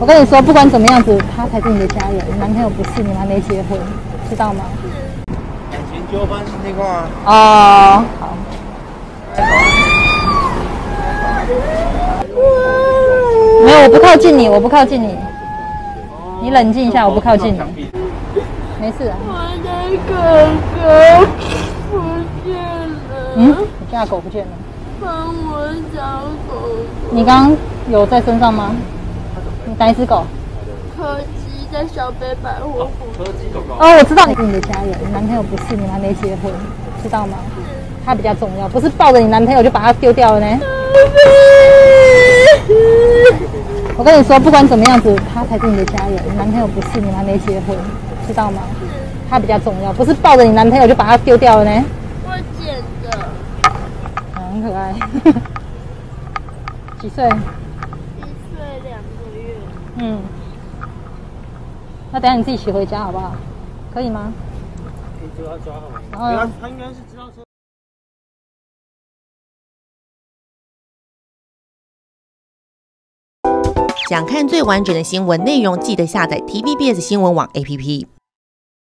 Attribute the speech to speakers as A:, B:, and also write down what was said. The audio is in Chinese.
A: 我跟你说，不管怎么样子，他才是你的家人，你男朋友不是，你们还没结婚，知道吗？
B: 感情纠纷那块儿，
A: 哦，好。没有，我不靠近你，我不靠近你。你冷静一下，我不靠近你。没事啊。
C: 我的狗狗不见了。
A: 嗯，你家的狗不见了。
C: 帮我找狗狗。
A: 你刚刚有在身上吗？你哪一只狗？
C: 柯基在小北百货
B: 柯基狗狗。
A: 哦，我知道你是你的家人，你男朋友不是，你们还没结婚，知道吗？他比较重要，不是抱着你男朋友就把他丢掉了呢。我跟你说，不管怎么样子，他才是你的家人，你男朋友不是，你们还没结婚，知道吗？他比较重要，不是抱着你男朋友就把他丢掉了呢。
C: 我捡的，
A: 很可爱。几岁？嗯。那等下你自己骑回家好不好？可以吗？
B: 可以抓抓好吗？
A: 然后
B: 他应该是知道说。
D: 想看最完整的新闻内容，记得下载 TVBS 新闻网 APP。